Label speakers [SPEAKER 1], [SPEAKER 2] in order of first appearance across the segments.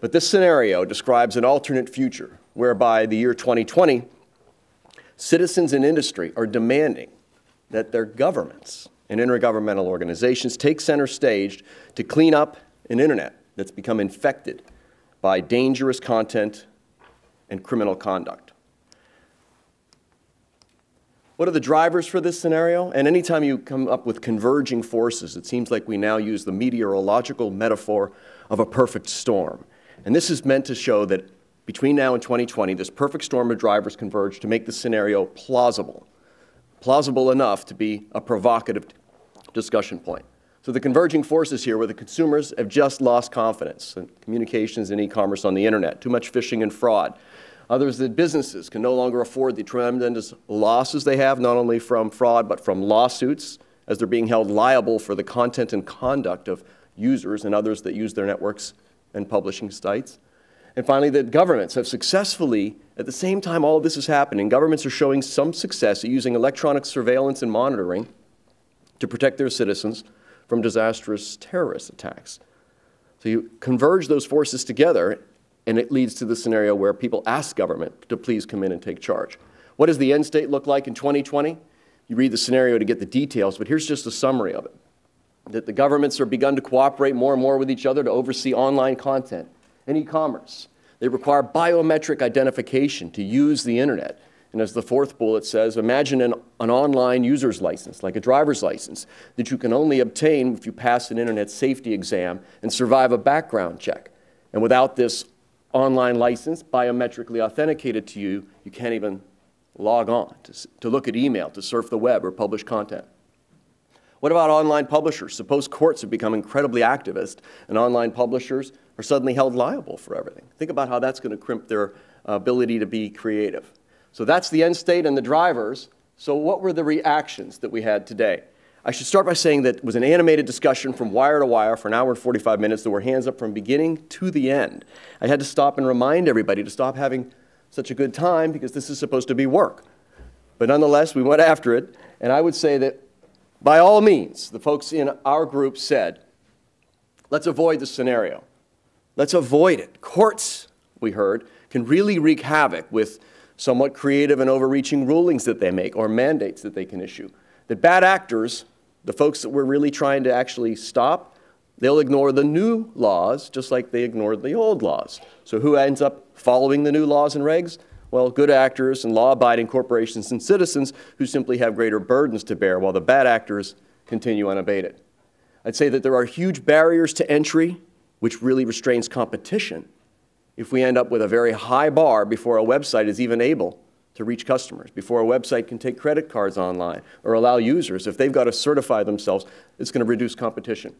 [SPEAKER 1] But this scenario describes an alternate future whereby the year 2020, citizens and industry are demanding that their governments and intergovernmental organizations take center stage to clean up an internet that's become infected by dangerous content and criminal conduct. What are the drivers for this scenario? And anytime you come up with converging forces, it seems like we now use the meteorological metaphor of a perfect storm. And this is meant to show that between now and 2020, this perfect storm of drivers converge to make the scenario plausible, plausible enough to be a provocative discussion point. So the converging forces here where the consumers have just lost confidence in communications and e-commerce on the internet, too much phishing and fraud. Others that businesses can no longer afford the tremendous losses they have, not only from fraud, but from lawsuits, as they're being held liable for the content and conduct of users and others that use their networks and publishing sites. And finally, that governments have successfully, at the same time all of this is happening, governments are showing some success at using electronic surveillance and monitoring to protect their citizens from disastrous terrorist attacks. So you converge those forces together, and it leads to the scenario where people ask government to please come in and take charge. What does the end state look like in 2020? You read the scenario to get the details, but here's just a summary of it. That the governments are begun to cooperate more and more with each other to oversee online content and e-commerce. They require biometric identification to use the internet and as the fourth bullet says, imagine an, an online user's license, like a driver's license, that you can only obtain if you pass an internet safety exam and survive a background check. And without this online license, biometrically authenticated to you, you can't even log on to, to look at email, to surf the web, or publish content. What about online publishers? Suppose courts have become incredibly activist and online publishers are suddenly held liable for everything. Think about how that's going to crimp their uh, ability to be creative. So that's the end state and the drivers. So what were the reactions that we had today? I should start by saying that it was an animated discussion from wire to wire for an hour and 45 minutes. There were hands up from beginning to the end. I had to stop and remind everybody to stop having such a good time because this is supposed to be work. But nonetheless, we went after it. And I would say that by all means, the folks in our group said, let's avoid the scenario. Let's avoid it. Courts, we heard, can really wreak havoc with somewhat creative and overreaching rulings that they make or mandates that they can issue. That bad actors, the folks that we're really trying to actually stop, they'll ignore the new laws just like they ignored the old laws. So who ends up following the new laws and regs? Well, good actors and law-abiding corporations and citizens who simply have greater burdens to bear while the bad actors continue unabated. I'd say that there are huge barriers to entry which really restrains competition if we end up with a very high bar before a website is even able to reach customers, before a website can take credit cards online or allow users, if they've got to certify themselves, it's going to reduce competition.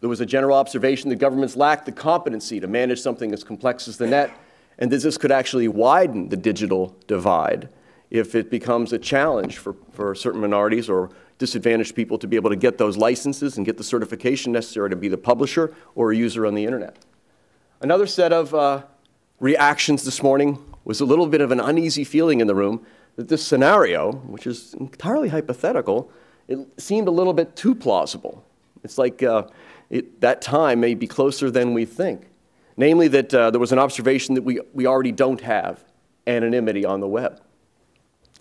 [SPEAKER 1] There was a general observation that governments lack the competency to manage something as complex as the net, and that this could actually widen the digital divide if it becomes a challenge for, for certain minorities or disadvantaged people to be able to get those licenses and get the certification necessary to be the publisher or a user on the internet. Another set of uh, reactions this morning was a little bit of an uneasy feeling in the room that this scenario, which is entirely hypothetical, it seemed a little bit too plausible. It's like uh, it, that time may be closer than we think. Namely, that uh, there was an observation that we, we already don't have anonymity on the web.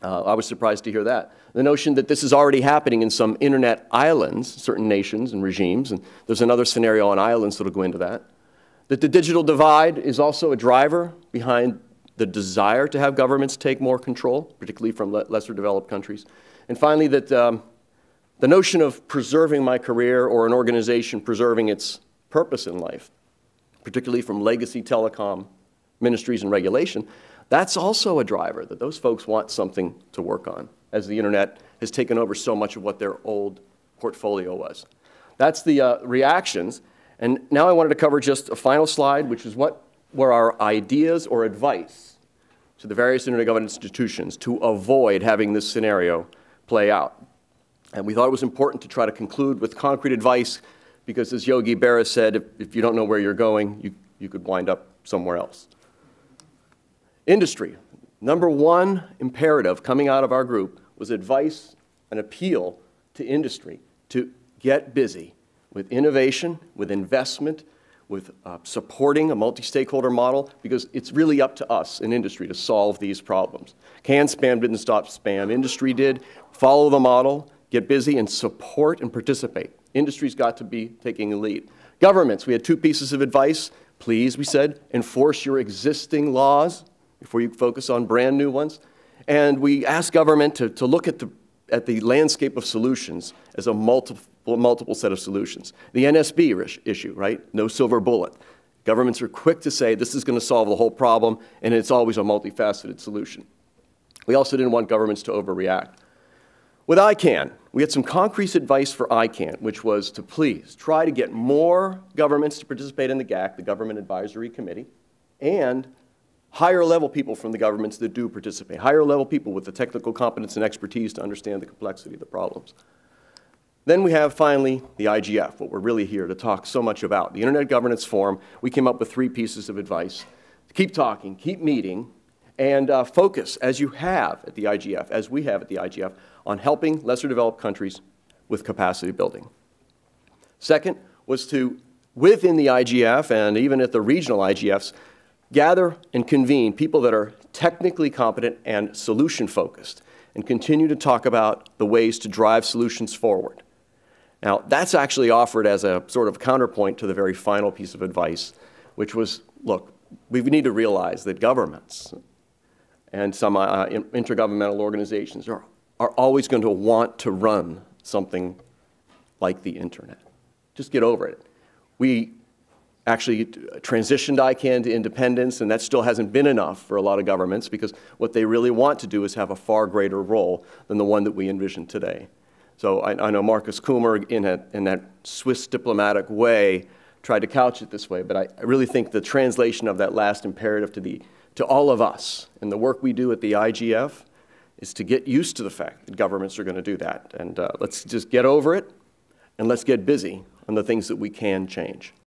[SPEAKER 1] Uh, I was surprised to hear that. The notion that this is already happening in some internet islands, certain nations and regimes, and there's another scenario on islands that will go into that. That the digital divide is also a driver behind the desire to have governments take more control, particularly from le lesser developed countries. And finally, that um, the notion of preserving my career or an organization preserving its purpose in life, particularly from legacy telecom ministries and regulation, that's also a driver, that those folks want something to work on as the internet has taken over so much of what their old portfolio was. That's the uh, reactions. And now I wanted to cover just a final slide, which is what were our ideas or advice to the various intergovernmental institutions to avoid having this scenario play out. And we thought it was important to try to conclude with concrete advice because as Yogi Berra said, if, if you don't know where you're going, you, you could wind up somewhere else. Industry. Number one imperative coming out of our group was advice and appeal to industry to get busy with innovation, with investment, with uh, supporting a multi-stakeholder model because it's really up to us in industry to solve these problems. CAN-SPAM didn't stop spam. Industry did. Follow the model, get busy, and support and participate. Industry's got to be taking a lead. Governments, we had two pieces of advice. Please, we said, enforce your existing laws before you focus on brand new ones. And we asked government to, to look at the, at the landscape of solutions as a multiple, multiple set of solutions. The NSB issue, right? No silver bullet. Governments are quick to say this is going to solve the whole problem, and it's always a multifaceted solution. We also didn't want governments to overreact. With ICANN, we had some concrete advice for ICANN, which was to please try to get more governments to participate in the GAC, the Government Advisory Committee, and higher level people from the governments that do participate, higher level people with the technical competence and expertise to understand the complexity of the problems. Then we have finally the IGF, what we're really here to talk so much about. The Internet Governance Forum, we came up with three pieces of advice. Keep talking, keep meeting, and uh, focus, as you have at the IGF, as we have at the IGF, on helping lesser developed countries with capacity building. Second was to, within the IGF and even at the regional IGFs, gather and convene people that are technically competent and solution focused and continue to talk about the ways to drive solutions forward. Now, that's actually offered as a sort of counterpoint to the very final piece of advice, which was, look, we need to realize that governments and some uh, intergovernmental organizations are, are always going to want to run something like the internet. Just get over it. We actually transitioned ICANN to independence, and that still hasn't been enough for a lot of governments because what they really want to do is have a far greater role than the one that we envision today. So I, I know Markus Kummer, in, a, in that Swiss diplomatic way, tried to couch it this way, but I, I really think the translation of that last imperative to, the, to all of us and the work we do at the IGF is to get used to the fact that governments are going to do that. And uh, let's just get over it and let's get busy on the things that we can change.